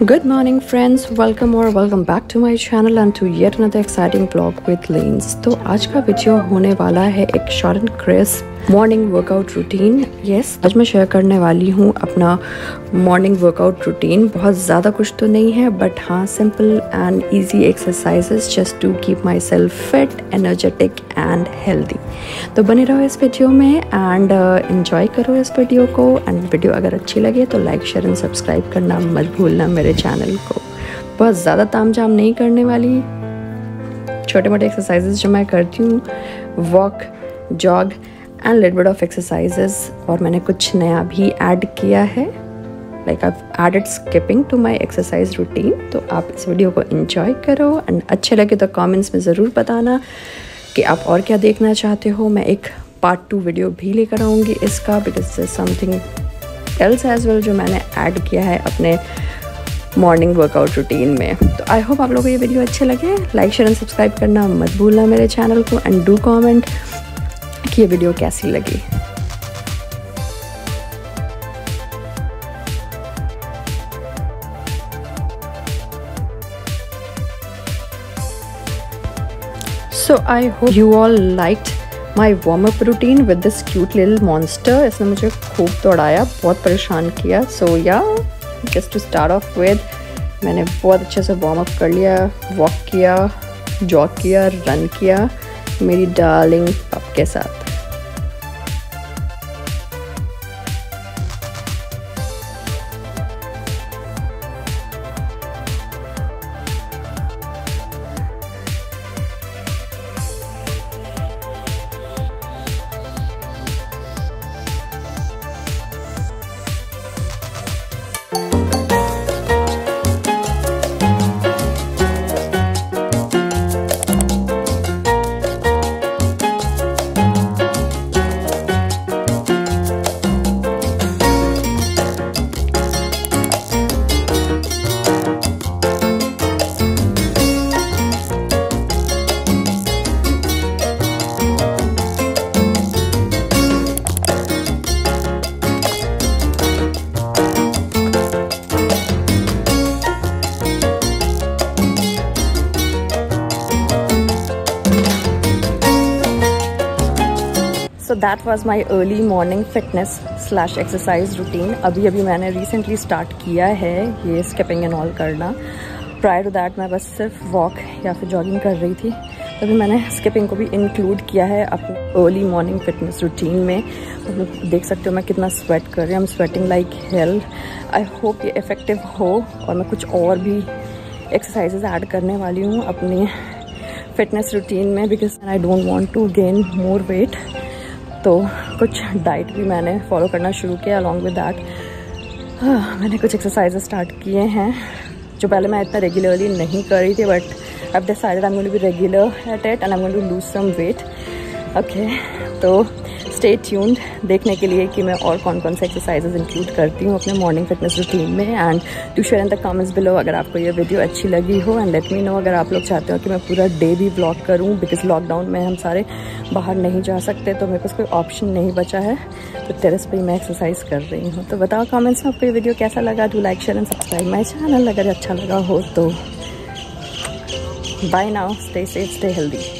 Good morning friends, welcome or welcome back to my channel and to yet another exciting vlog with Lanes. तो आज का video होने वाला है एक short and crisp morning workout routine yes आज मैं शेयर करने वाली हूँ अपना मॉर्निंग वर्कआउट रूटीन बहुत ज़्यादा कुछ तो नहीं है बट हाँ simple and easy exercises just to keep myself fit energetic and healthy तो बने रहो इस वीडियो में एंड इन्जॉय uh, करो इस वीडियो को. एंड वीडियो अगर अच्छी लगे तो लाइक शेयर एंड सब्सक्राइब करना मत भूलना मेरे चैनल को। बहुत ज़्यादा ताम जाम नहीं करने वाली। छोटे मोटे एक्सरसाइजेस जो मैं करती हूँ walk jog and little bit of exercises और मैंने कुछ नया भी ऐड किया है। Like I added skipping to my exercise routine तो आप इस वीडियो को इन्जॉय करो एंड अच्छे लगे तो कमेंट्स में ज़रूर बताना कि आप और क्या देखना चाहते हो। मैं एक पार्ट टू वीडियो भी लेकर आऊँगी इसका because something else as well जो मैंने ऐड किया है अपने मॉर्निंग वर्कआउट रूटीन में। तो आई होप आप लोगों को ये वीडियो अच्छे लगे। लाइक शेयर एंड सब्सक्राइब करना मत भूलना मेरे चैनल को एंड डू कमेंट कि ये वीडियो कैसी लगी। So I hope you all liked my warm up routine with this cute little monster. इसने मुझे खूब दौड़ाया बहुत परेशान किया। सो so, या just to start off with मैंने बहुत अच्छे से वार्म अप कर लिया वॉक किया जॉग किया रन किया, मेरी डार्लिंग पप के साथ। So that was my early morning fitness slash exercise routine अभी अभी मैंने रिसेंटली स्टार्ट किया है ये स्किपिंग एंड ऑल करना। प्रायर टू दैट मैं बस सिर्फ़ वॉक या फिर जॉगिंग कर रही थी। तभी मैंने स्किपिंग को भी इंक्लूड किया है अपनी अर्ली मॉर्निंग फिटनेस रूटीन में। तो देख सकते हो मैं कितना स्वेट कर रही हूँ। Sweating like health I hope ये इफ़ेक्टिव हो और मैं कुछ और भी एक्सरसाइजेज ऐड करने वाली हूँ अपनी फिटनेस रूटीन में because I don't want to gain more weight तो कुछ डाइट भी मैंने फॉलो करना शुरू किया अलॉन्ग विद डैट मैंने कुछ एक्सरसाइज स्टार्ट किए हैं, जो पहले मैं इतना रेगुलरली नहीं कर रही थी बट अब decided I am going to be regular at at and I am going to lose some weight okay तो स्टे ट्यून्ड देखने के लिए कि मैं और कौन कौन से एक्सरसाइजेज इंक्लूड करती हूँ अपने मॉर्निंग फिटनेस रूटीन में and to share in the comments below अगर आपको ये वीडियो अच्छी लगी हो एंड लेट मी नो अगर आप लोग चाहते हो कि मैं पूरा डे भी ब्लॉग करूँ बिकॉज़ लॉकडाउन में हम सारे बाहर नहीं जा सकते तो मेरे पास कोई ऑप्शन नहीं बचा है तो टेरेस पर ही मैं एक्सरसाइज कर रही हूँ। तो बताओ कमेंट्स में आपको ये वीडियो कैसा लगा? Do like share and subscribe my channel अगर अच्छा लगा हो तो। Bye now stay safe stay healthy